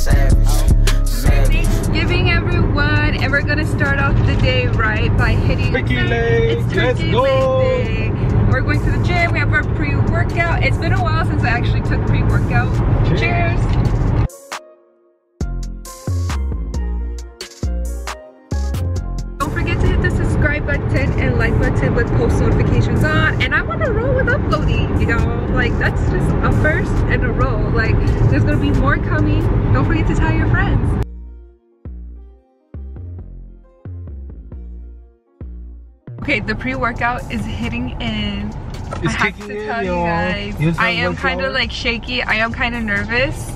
savage. savage. Thanksgiving, everyone, and we're gonna start off the day right by hitting Turkey the- legs, It's let's turkey go. leg day. We're going to the gym. We have our pre-workout. It's been a while since I actually took pre-workout. Cheers. Cheers. Don't forget to hit the subscribe button and like button with post notifications on. And I want to roll with uploading, like that's just a first and a roll. Like there's gonna be more coming. Don't forget to tell your friends. Okay, the pre-workout is hitting in. It's I have to kicking in, tell you guys, I am kind of like shaky. I am kind of nervous.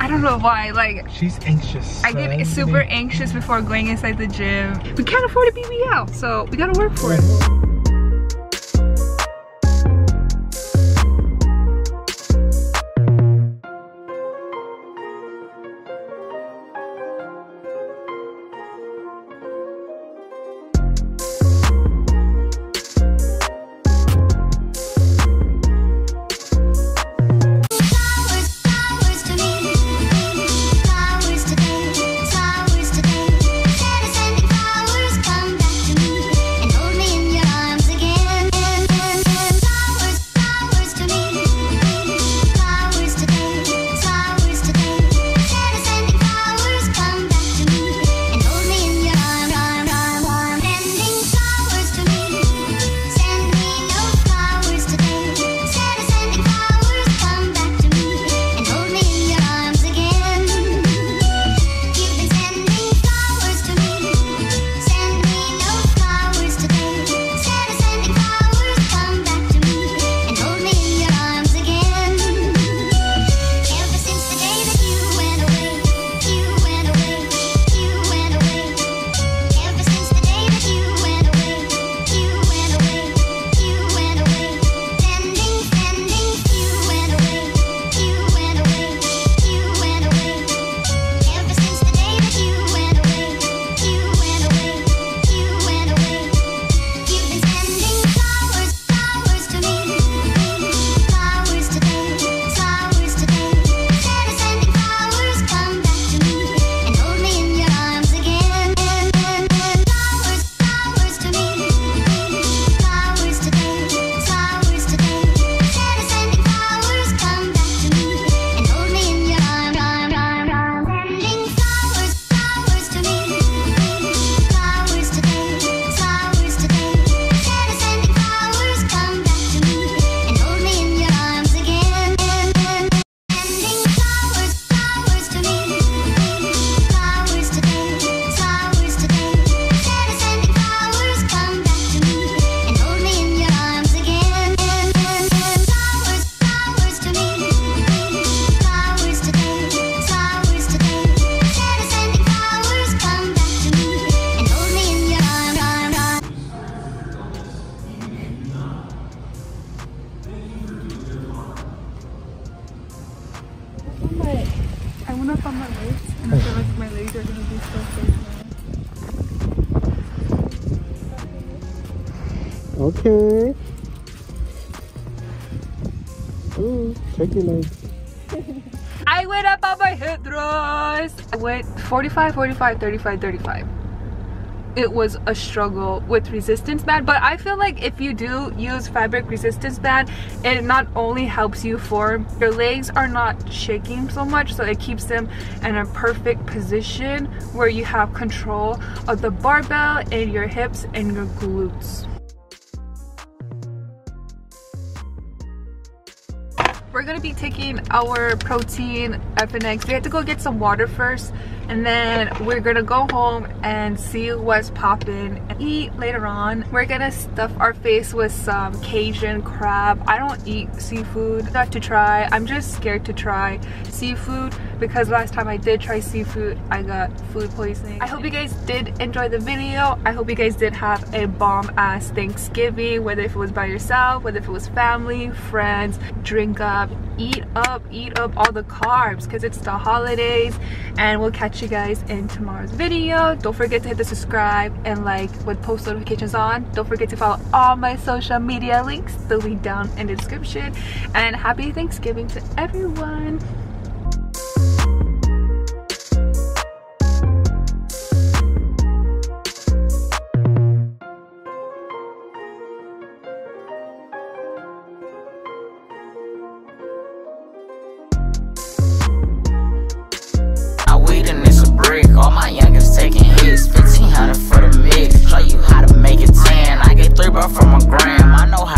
I don't know why. Like She's anxious. I get super anxious before going inside the gym. We can't afford a BBL, so we gotta work for it. And I feel like my legs are gonna be so. Okay. Ooh, check your legs. I went up on my hip thrust. I went 45, 45, 35, 35. It was a struggle with resistance band, but I feel like if you do use fabric resistance band, it not only helps you form, your legs are not shaking so much, so it keeps them in a perfect position where you have control of the barbell and your hips and your glutes. We're gonna be taking our protein FNX. We have to go get some water first and then we're gonna go home and see what's popping and eat later on. We're gonna stuff our face with some Cajun crab. I don't eat seafood. Got to try. I'm just scared to try seafood because last time I did try seafood, I got food poisoning. I hope you guys did enjoy the video. I hope you guys did have a bomb ass Thanksgiving, whether if it was by yourself, whether if it was family, friends, drink up, eat up, eat up all the carbs because it's the holidays and we'll catch you guys in tomorrow's video. Don't forget to hit the subscribe and like with post notifications on. Don't forget to follow all my social media links, the link down in the description. And happy Thanksgiving to everyone. All my youngest taking hits, 1500 for the mix. Show you how to make it 10. I get three, bro, from a gram. I know how.